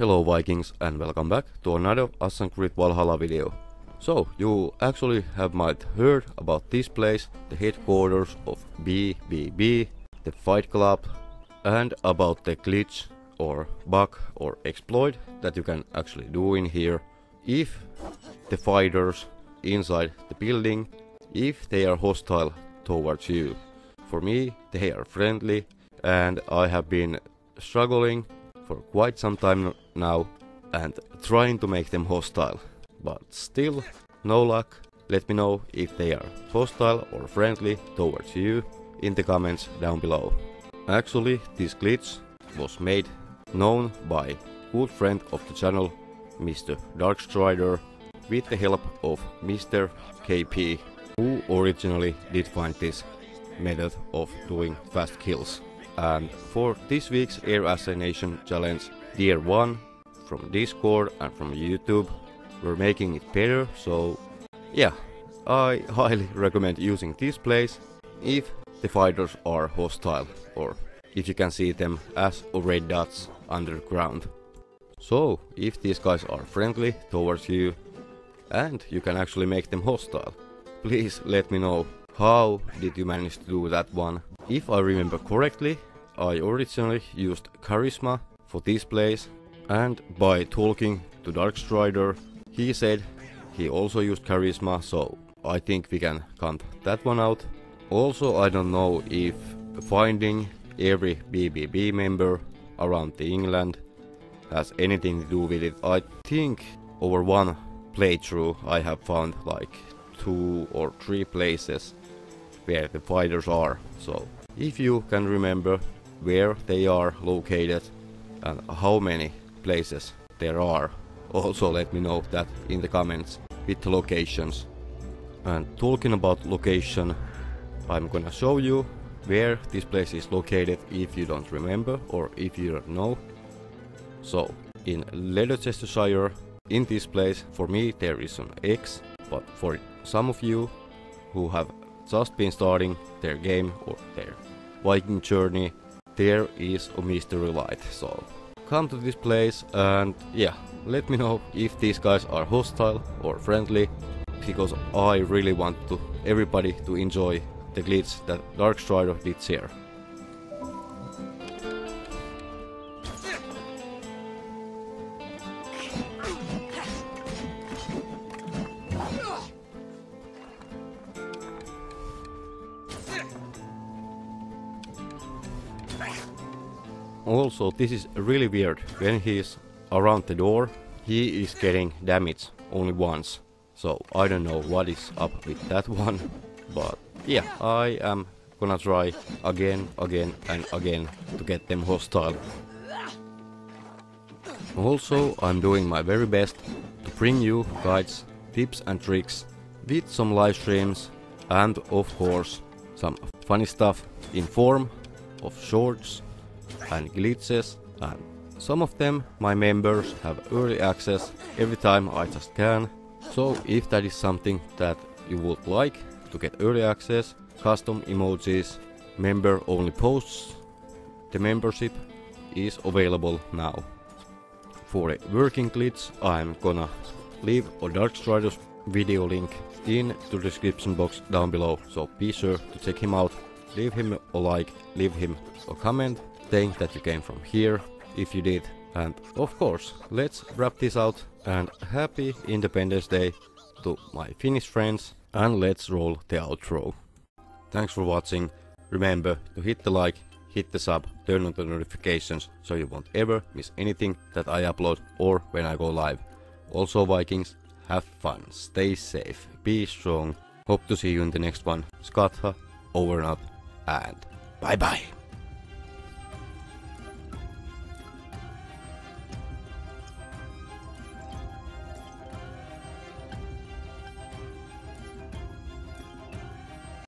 Hello Vikings and welcome back to another Assassin's Creed Valhalla video. So, you actually have might heard about this place, the headquarters of BBB, the Fight Club, and about the glitch or bug or exploit that you can actually do in here if the fighters inside the building, if they are hostile towards you. For me, they are friendly and I have been struggling for quite some time now and trying to make them hostile. But still, no luck. Let me know if they are hostile or friendly towards you in the comments down below. Actually, this glitch was made known by good friend of the channel, Mr. Darkstrider, with the help of Mr. KP, who originally did find this method of doing fast kills. And for this week's Air Assassination Challenge Tier 1 from Discord and from YouTube, we're making it better, so yeah, I highly recommend using this place if the fighters are hostile or if you can see them as red dots underground. So, if these guys are friendly towards you and you can actually make them hostile, please let me know how did you manage to do that one. If I remember correctly, I originally used Charisma for this place and by talking to Darkstrider, he said he also used Charisma, so I think we can count that one out. Also, I don't know if finding every BBB member around the England has anything to do with it. I think over one playthrough I have found like two or three places where the fighters are. So if you can remember where they are located and how many places there are, also let me know that in the comments with the locations. And talking about location, I'm gonna show you where this place is located if you don't remember or if you don't know. So, in Leicestershire, in this place, for me there is an X, but for some of you who have just been starting their game or their Viking journey, there is a mystery light. So, come to this place and yeah, let me know if these guys are hostile or friendly, because I really want to everybody to enjoy the glitch that Darkstrider did here. Also, this is really weird. When he is around the door, he is getting damage only once. So I don't know what is up with that one, but yeah, I am gonna try again, again and again to get them hostile. Also, I'm doing my very best to bring you guides, tips and tricks with some live streams and of course some funny stuff in form of shorts and glitches and some of them my members have early access every time I just can. So if that is something that you would like to get early access, custom emojis, member only posts, the membership is available now. For a working glitch I'm gonna leave a Darkstrider's video link in the description box down below so be sure to check him out, leave him a like, leave him a comment saying that you came from here if you did and of course let's wrap this out and happy Independence Day to my Finnish friends and let's roll the outro. Thanks for watching, remember to hit the like, hit the sub, turn on the notifications so you won't ever miss anything that I upload or when I go live. Also Vikings, have fun, stay safe, be strong, hope to see you in the next one. Skatha, over and out, and bye bye.